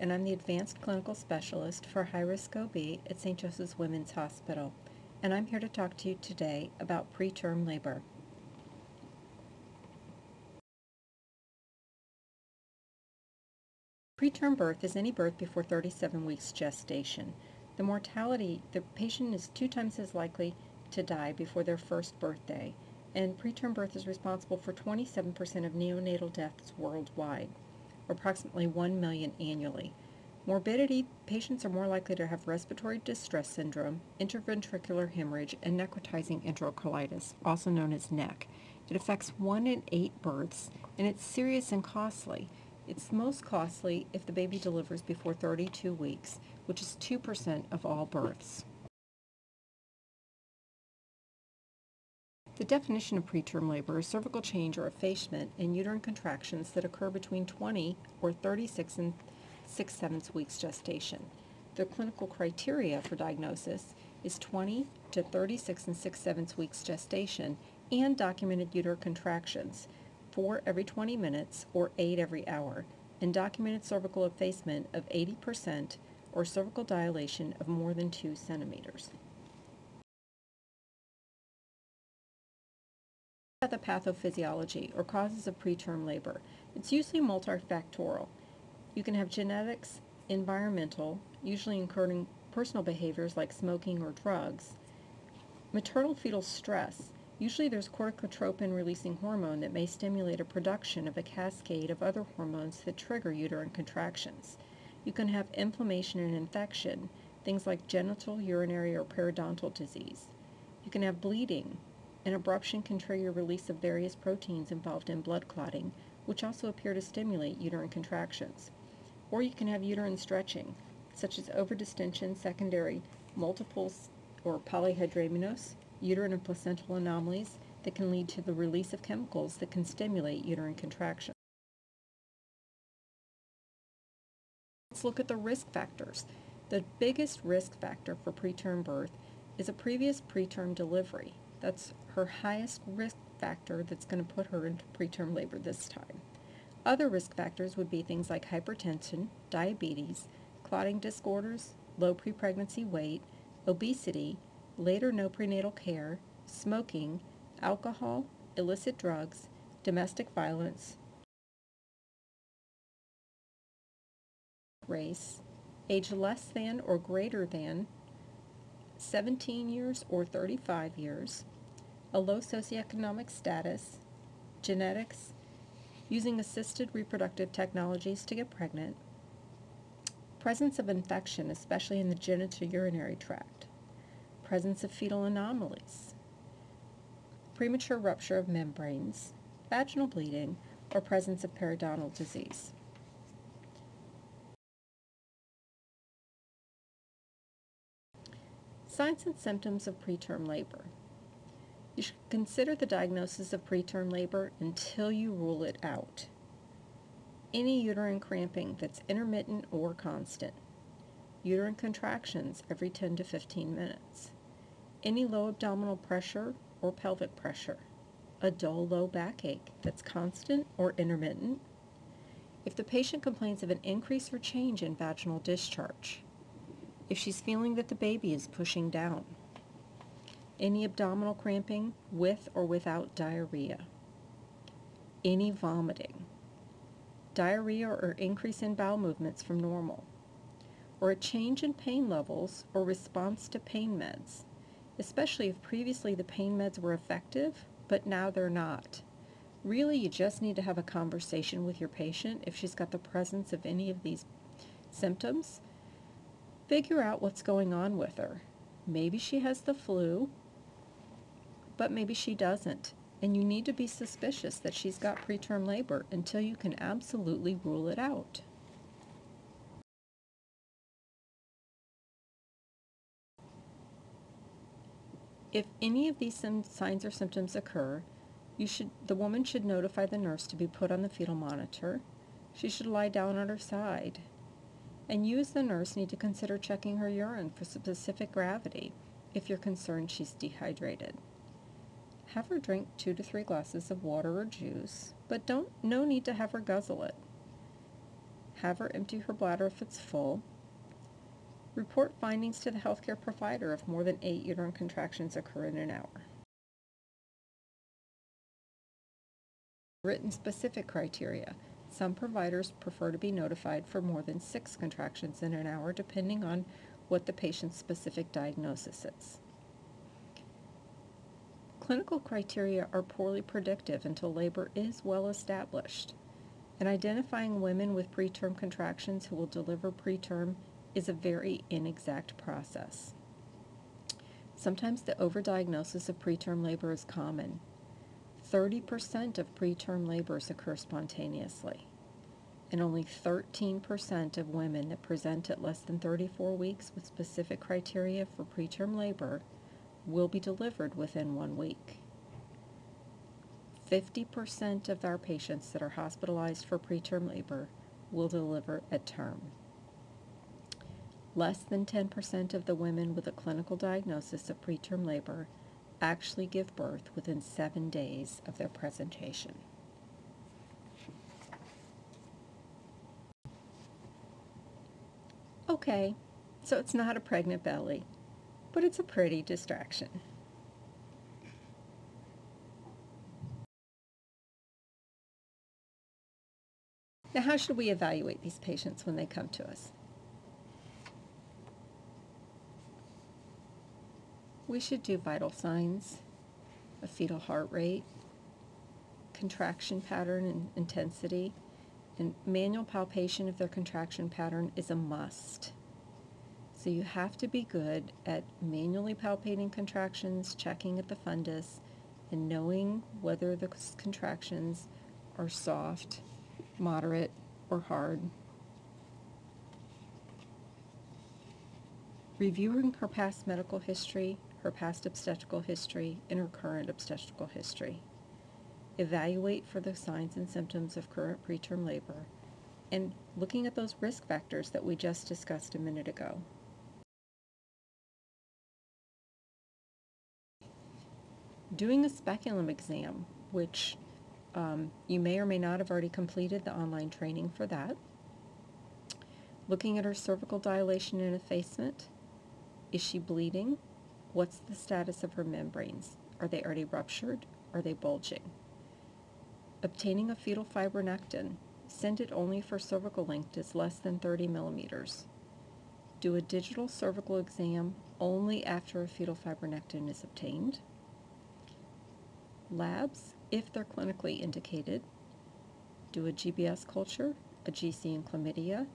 And I'm the Advanced Clinical Specialist for High Risk OB at St. Joseph's Women's Hospital, and I'm here to talk to you today about preterm labor. Preterm birth is any birth before 37 weeks gestation. The mortality, the patient is two times as likely to die before their first birthday, and preterm birth is responsible for 27% of neonatal deaths worldwide approximately 1 million annually. Morbidity patients are more likely to have respiratory distress syndrome, interventricular hemorrhage, and necrotizing enterocolitis, also known as NEC. It affects 1 in 8 births, and it's serious and costly. It's most costly if the baby delivers before 32 weeks, which is 2% of all births. The definition of preterm labor is cervical change or effacement in uterine contractions that occur between 20 or 36 and 6 sevenths weeks gestation. The clinical criteria for diagnosis is 20 to 36 and 6 sevenths weeks gestation and documented uterine contractions, 4 every 20 minutes or 8 every hour, and documented cervical effacement of 80% or cervical dilation of more than 2 centimeters. The pathophysiology or causes of preterm labor. It's usually multifactorial. You can have genetics, environmental, usually including personal behaviors like smoking or drugs, maternal fetal stress. Usually there's corticotropin releasing hormone that may stimulate a production of a cascade of other hormones that trigger uterine contractions. You can have inflammation and infection, things like genital, urinary, or periodontal disease. You can have bleeding, an abruption can trigger release of various proteins involved in blood clotting, which also appear to stimulate uterine contractions. Or you can have uterine stretching, such as overdistension, secondary multiples or polyhydramnios, uterine and placental anomalies that can lead to the release of chemicals that can stimulate uterine contraction. Let's look at the risk factors. The biggest risk factor for preterm birth is a previous preterm delivery. That's her highest risk factor that's going to put her into preterm labor this time. Other risk factors would be things like hypertension, diabetes, clotting disorders, low prepregnancy weight, obesity, later no prenatal care, smoking, alcohol, illicit drugs, domestic violence, race, age less than or greater than 17 years or 35 years, a low socioeconomic status, genetics, using assisted reproductive technologies to get pregnant, presence of infection, especially in the genitourinary tract, presence of fetal anomalies, premature rupture of membranes, vaginal bleeding, or presence of periodontal disease. Signs and symptoms of preterm labor. You should consider the diagnosis of preterm labor until you rule it out. Any uterine cramping that's intermittent or constant. Uterine contractions every 10 to 15 minutes. Any low abdominal pressure or pelvic pressure. A dull low backache that's constant or intermittent. If the patient complains of an increase or change in vaginal discharge. If she's feeling that the baby is pushing down any abdominal cramping with or without diarrhea, any vomiting, diarrhea or increase in bowel movements from normal, or a change in pain levels or response to pain meds, especially if previously the pain meds were effective, but now they're not. Really, you just need to have a conversation with your patient if she's got the presence of any of these symptoms. Figure out what's going on with her. Maybe she has the flu, but maybe she doesn't. And you need to be suspicious that she's got preterm labor until you can absolutely rule it out. If any of these signs or symptoms occur, you should, the woman should notify the nurse to be put on the fetal monitor. She should lie down on her side. And you as the nurse need to consider checking her urine for specific gravity if you're concerned she's dehydrated. Have her drink two to three glasses of water or juice, but don't no need to have her guzzle it. have her empty her bladder if it's full, report findings to the healthcare provider if more than eight uterine contractions occur in an hour. Written specific criteria. Some providers prefer to be notified for more than six contractions in an hour depending on what the patient's specific diagnosis is. Clinical criteria are poorly predictive until labor is well established, and identifying women with preterm contractions who will deliver preterm is a very inexact process. Sometimes the overdiagnosis of preterm labor is common. 30% of preterm labors occur spontaneously, and only 13% of women that present at less than 34 weeks with specific criteria for preterm labor will be delivered within one week. 50% of our patients that are hospitalized for preterm labor will deliver at term. Less than 10% of the women with a clinical diagnosis of preterm labor actually give birth within seven days of their presentation. Okay, so it's not a pregnant belly but it's a pretty distraction. Now, how should we evaluate these patients when they come to us? We should do vital signs, a fetal heart rate, contraction pattern and intensity, and manual palpation of their contraction pattern is a must. So you have to be good at manually palpating contractions, checking at the fundus, and knowing whether the contractions are soft, moderate, or hard. Reviewing her past medical history, her past obstetrical history, and her current obstetrical history. Evaluate for the signs and symptoms of current preterm labor, and looking at those risk factors that we just discussed a minute ago. doing a speculum exam, which um, you may or may not have already completed the online training for that. Looking at her cervical dilation and effacement. Is she bleeding? What's the status of her membranes? Are they already ruptured? Are they bulging? Obtaining a fetal fibronectin. Send it only for cervical length is less than 30 millimeters. Do a digital cervical exam only after a fetal fibronectin is obtained labs, if they're clinically indicated, do a GBS culture, a GC and chlamydia,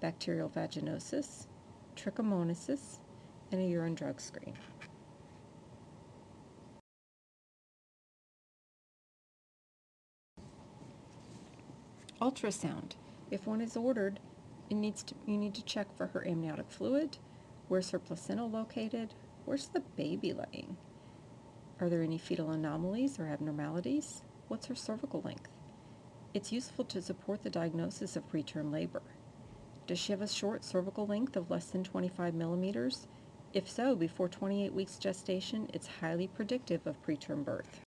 bacterial vaginosis, trichomoniasis, and a urine drug screen. Ultrasound. If one is ordered, it needs to, you need to check for her amniotic fluid, where's her placenta located, where's the baby laying, are there any fetal anomalies or abnormalities? What's her cervical length? It's useful to support the diagnosis of preterm labor. Does she have a short cervical length of less than 25 millimeters? If so, before 28 weeks gestation, it's highly predictive of preterm birth.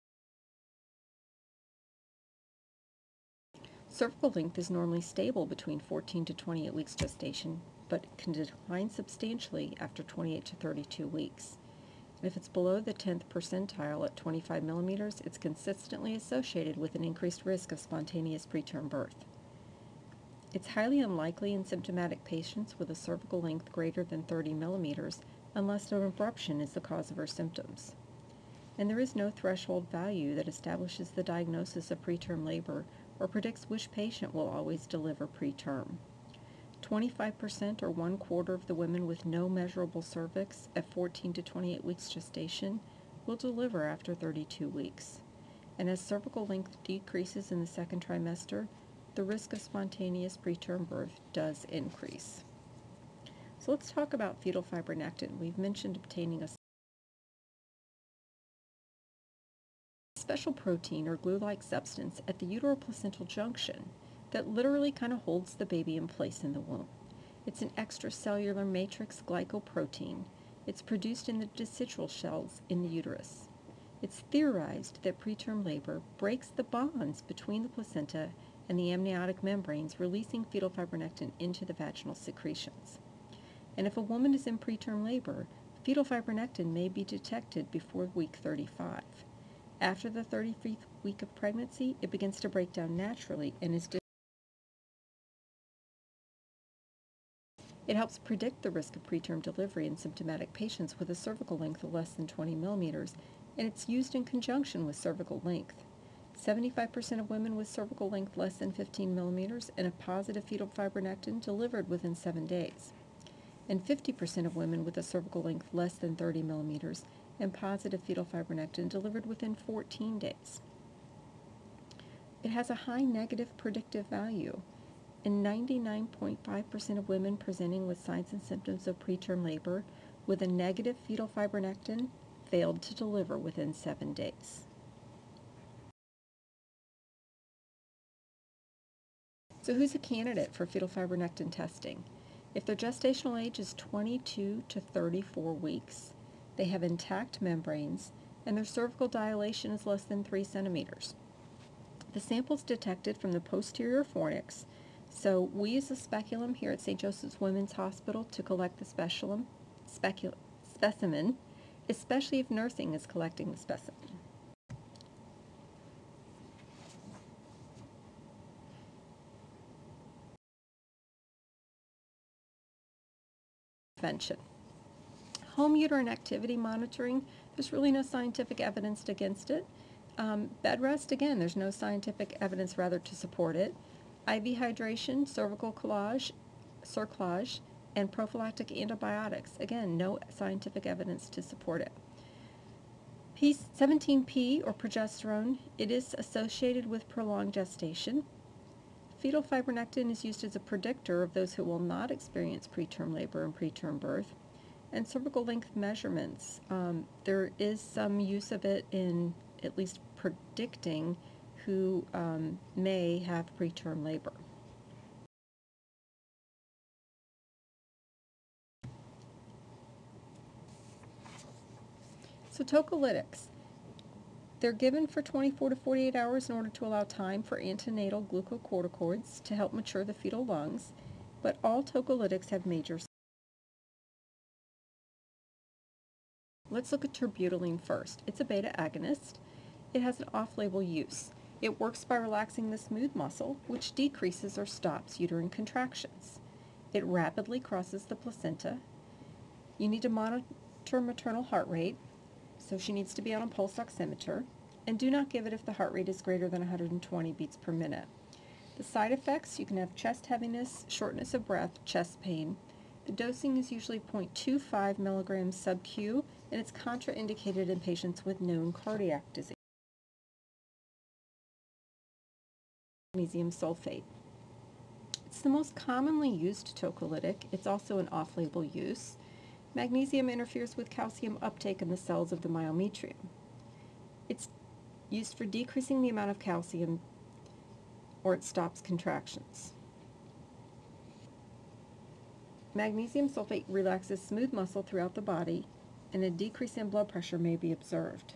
Cervical length is normally stable between 14 to 28 weeks gestation, but can decline substantially after 28 to 32 weeks. If it's below the 10th percentile at 25 millimeters, it's consistently associated with an increased risk of spontaneous preterm birth. It's highly unlikely in symptomatic patients with a cervical length greater than 30 millimeters unless an abruption is the cause of her symptoms. And there is no threshold value that establishes the diagnosis of preterm labor or predicts which patient will always deliver preterm. 25% or one quarter of the women with no measurable cervix at 14 to 28 weeks gestation will deliver after 32 weeks. And as cervical length decreases in the second trimester, the risk of spontaneous preterm birth does increase. So let's talk about fetal fibronectin. We've mentioned obtaining a special protein or glue-like substance at the uteroplacental junction that literally kind of holds the baby in place in the womb. It's an extracellular matrix glycoprotein. It's produced in the decidual cells in the uterus. It's theorized that preterm labor breaks the bonds between the placenta and the amniotic membranes, releasing fetal fibronectin into the vaginal secretions. And if a woman is in preterm labor, fetal fibronectin may be detected before week 35. After the 35th week of pregnancy, it begins to break down naturally and is It helps predict the risk of preterm delivery in symptomatic patients with a cervical length of less than 20 millimeters, and it's used in conjunction with cervical length. 75% of women with cervical length less than 15 millimeters and a positive fetal fibronectin delivered within seven days, and 50% of women with a cervical length less than 30 millimeters and positive fetal fibronectin delivered within 14 days. It has a high negative predictive value in 99.5% of women presenting with signs and symptoms of preterm labor with a negative fetal fibronectin failed to deliver within seven days. So who's a candidate for fetal fibronectin testing? If their gestational age is 22 to 34 weeks, they have intact membranes, and their cervical dilation is less than 3 centimeters. The sample is detected from the posterior fornix so we use a speculum here at St. Joseph's Women's Hospital to collect the specimen, specimen, especially if nursing is collecting the specimen. Prevention. Home uterine activity monitoring, there's really no scientific evidence against it. Um, bed rest, again, there's no scientific evidence rather to support it. IV hydration, cervical collage, cerclage, and prophylactic antibiotics. Again, no scientific evidence to support it. P 17P or progesterone, it is associated with prolonged gestation. Fetal fibronectin is used as a predictor of those who will not experience preterm labor and preterm birth. And cervical length measurements, um, there is some use of it in at least predicting who um, may have preterm labor. So tocolytics. They're given for 24 to 48 hours in order to allow time for antenatal glucocorticoids to help mature the fetal lungs, but all tocolytics have major Let's look at terbutaline first. It's a beta agonist. It has an off-label use. It works by relaxing the smooth muscle, which decreases or stops uterine contractions. It rapidly crosses the placenta. You need to monitor maternal heart rate, so she needs to be on a pulse oximeter, and do not give it if the heart rate is greater than 120 beats per minute. The side effects, you can have chest heaviness, shortness of breath, chest pain. The dosing is usually 0.25 milligrams sub-Q, and it's contraindicated in patients with known cardiac disease. magnesium sulfate. It's the most commonly used tocolytic. It's also an off-label use. Magnesium interferes with calcium uptake in the cells of the myometrium. It's used for decreasing the amount of calcium or it stops contractions. Magnesium sulfate relaxes smooth muscle throughout the body and a decrease in blood pressure may be observed.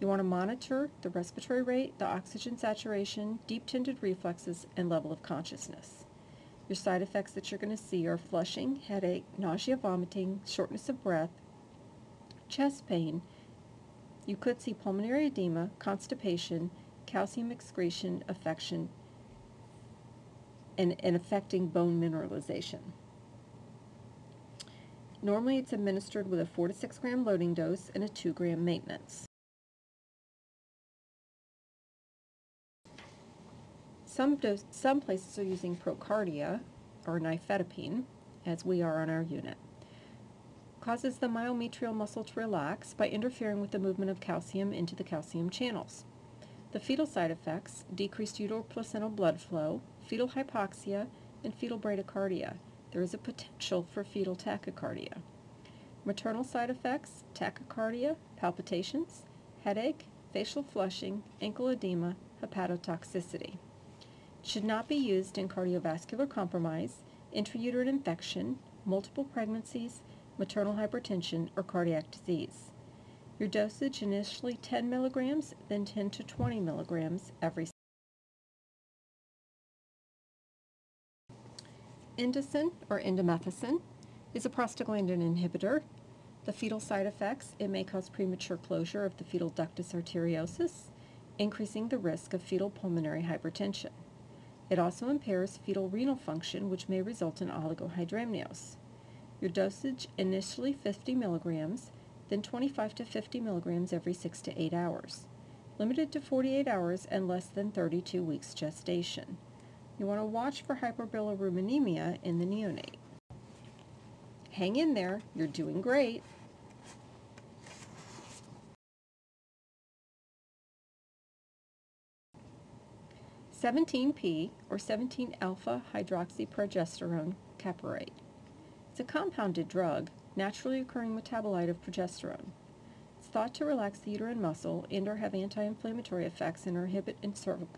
You want to monitor the respiratory rate, the oxygen saturation, deep tendon reflexes, and level of consciousness. Your side effects that you're going to see are flushing, headache, nausea, vomiting, shortness of breath, chest pain. You could see pulmonary edema, constipation, calcium excretion, affection, and, and affecting bone mineralization. Normally it's administered with a 4 to 6 gram loading dose and a 2 gram maintenance. Some, dose, some places are using Procardia or nifedipine, as we are on our unit. Causes the myometrial muscle to relax by interfering with the movement of calcium into the calcium channels. The fetal side effects, decreased uteroplacental blood flow, fetal hypoxia, and fetal bradycardia. There is a potential for fetal tachycardia. Maternal side effects, tachycardia, palpitations, headache, facial flushing, ankle edema, hepatotoxicity should not be used in cardiovascular compromise, intrauterine infection, multiple pregnancies, maternal hypertension, or cardiac disease. Your dosage initially 10 milligrams, then 10 to 20 milligrams every Indocin, or indomethacin, is a prostaglandin inhibitor. The fetal side effects, it may cause premature closure of the fetal ductus arteriosus, increasing the risk of fetal pulmonary hypertension. It also impairs fetal renal function, which may result in oligohydramnios. Your dosage initially 50 milligrams, then 25 to 50 milligrams every 6 to 8 hours. Limited to 48 hours and less than 32 weeks gestation. You want to watch for hyperbilirubinemia in the neonate. Hang in there, you're doing great. Seventeen P or seventeen alpha hydroxyprogesterone caproate. It's a compounded drug, naturally occurring metabolite of progesterone. It's thought to relax the uterine muscle and or have anti-inflammatory effects and inhibit,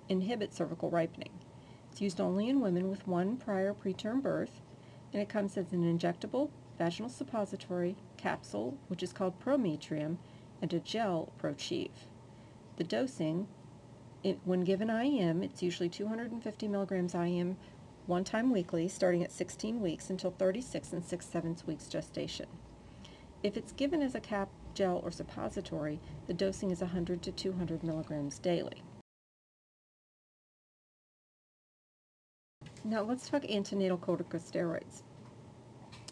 inhibit cervical ripening. It's used only in women with one prior preterm birth, and it comes as an injectable, vaginal suppository, capsule, which is called Prometrium, and a gel, Prochieve. The dosing, it, when given IM, it's usually 250 milligrams IM one time weekly, starting at 16 weeks until 36 and 6 sevenths weeks gestation. If it's given as a cap, gel, or suppository, the dosing is 100 to 200 milligrams daily. Now let's talk antenatal corticosteroids.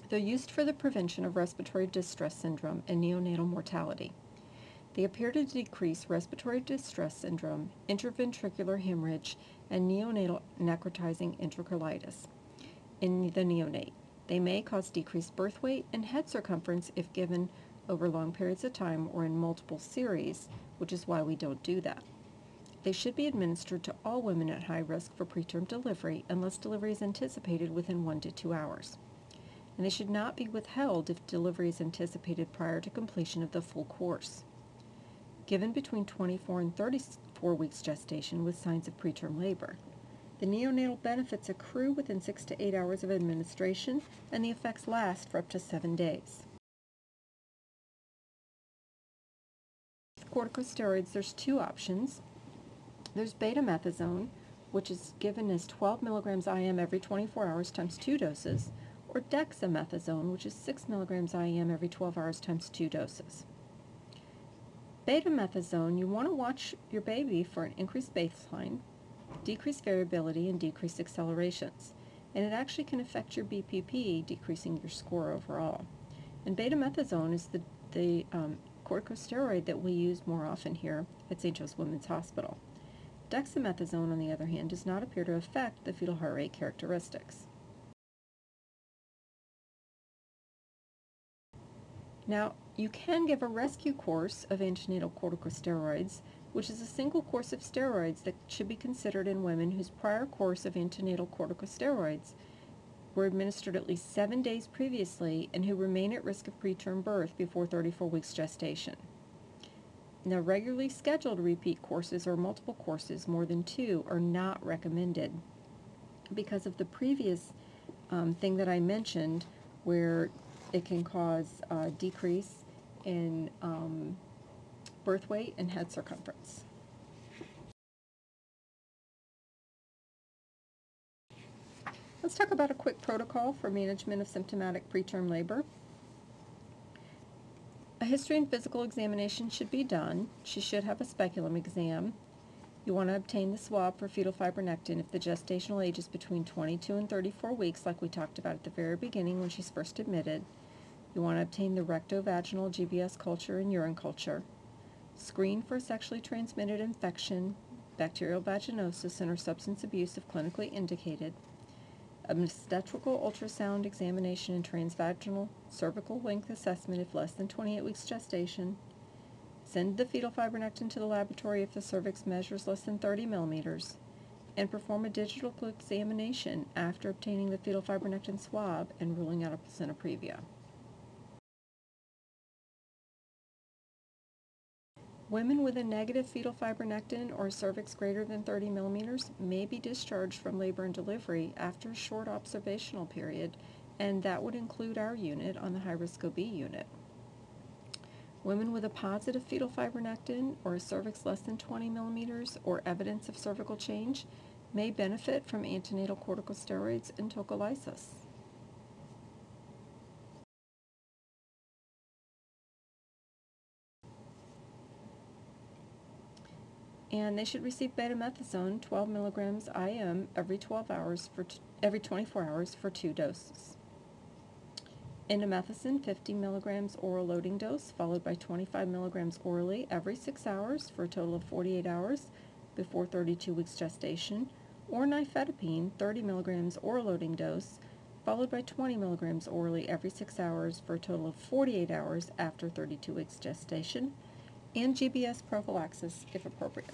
They're used for the prevention of respiratory distress syndrome and neonatal mortality. They appear to decrease respiratory distress syndrome, intraventricular hemorrhage, and neonatal necrotizing enterocolitis in the neonate. They may cause decreased birth weight and head circumference if given over long periods of time or in multiple series, which is why we don't do that. They should be administered to all women at high risk for preterm delivery unless delivery is anticipated within one to two hours. And they should not be withheld if delivery is anticipated prior to completion of the full course. Given between 24 and 34 weeks gestation with signs of preterm labor. The neonatal benefits accrue within six to eight hours of administration, and the effects last for up to seven days. Corticosteroids, there's two options. There's betamethasone, which is given as 12 milligrams IM every 24 hours times two doses, or dexamethasone, which is 6 milligrams IM every 12 hours times two doses. Betamethasone, you want to watch your baby for an increased baseline, decreased variability, and decreased accelerations. And it actually can affect your BPP, decreasing your score overall. And betamethasone is the, the um, corticosteroid that we use more often here at St. Joe's Women's Hospital. Dexamethasone, on the other hand, does not appear to affect the fetal heart rate characteristics. Now, you can give a rescue course of antenatal corticosteroids, which is a single course of steroids that should be considered in women whose prior course of antenatal corticosteroids were administered at least seven days previously and who remain at risk of preterm birth before 34 weeks gestation. Now, regularly scheduled repeat courses or multiple courses, more than two, are not recommended because of the previous um, thing that I mentioned where it can cause a decrease in um, birth weight and head circumference. Let's talk about a quick protocol for management of symptomatic preterm labor. History and physical examination should be done. She should have a speculum exam. You want to obtain the swab for fetal fibronectin if the gestational age is between 22 and 34 weeks, like we talked about at the very beginning when she's first admitted. You want to obtain the rectovaginal GBS culture and urine culture. Screen for sexually transmitted infection, bacterial vaginosis, and or substance abuse if clinically indicated obstetrical ultrasound examination and transvaginal cervical length assessment if less than 28 weeks gestation, send the fetal fibronectin to the laboratory if the cervix measures less than 30 millimeters, and perform a digital examination after obtaining the fetal fibronectin swab and ruling out a placenta previa. Women with a negative fetal fibronectin or cervix greater than 30 millimeters may be discharged from labor and delivery after a short observational period, and that would include our unit on the high-risk OB unit. Women with a positive fetal fibronectin or a cervix less than 20 millimeters or evidence of cervical change may benefit from antenatal corticosteroids and tocolysis. And they should receive betamethasone 12 milligrams IM every 12 hours for every 24 hours for two doses. Indomethacin 50 milligrams oral loading dose followed by 25 milligrams orally every 6 hours for a total of 48 hours before 32 weeks gestation, or nifedipine 30 milligrams oral loading dose followed by 20 milligrams orally every 6 hours for a total of 48 hours after 32 weeks gestation, and GBS prophylaxis if appropriate.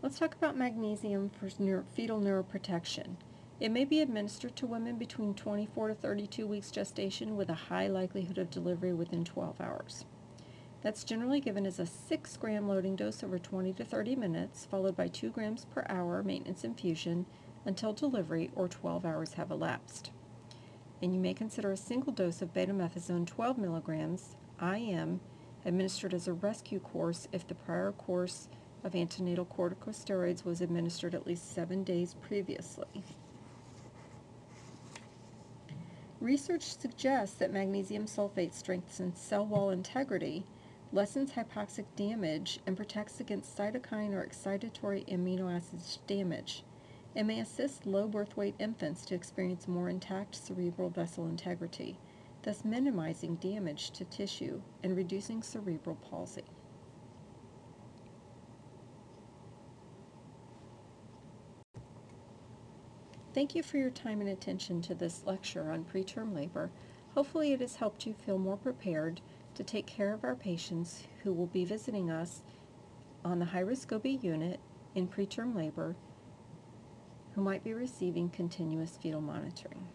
Let's talk about magnesium for neuro- fetal neuroprotection. It may be administered to women between 24 to 32 weeks gestation with a high likelihood of delivery within 12 hours. That's generally given as a 6 gram loading dose over 20 to 30 minutes, followed by 2 grams per hour maintenance infusion until delivery or 12 hours have elapsed. And you may consider a single dose of betamethasone 12 milligrams IM administered as a rescue course if the prior course of antenatal corticosteroids was administered at least seven days previously. Research suggests that magnesium sulfate strengthens cell wall integrity, lessens hypoxic damage, and protects against cytokine or excitatory amino acid damage, and may assist low birth weight infants to experience more intact cerebral vessel integrity, thus minimizing damage to tissue and reducing cerebral palsy. Thank you for your time and attention to this lecture on preterm labor. Hopefully it has helped you feel more prepared to take care of our patients who will be visiting us on the high-risk OB unit in preterm labor who might be receiving continuous fetal monitoring.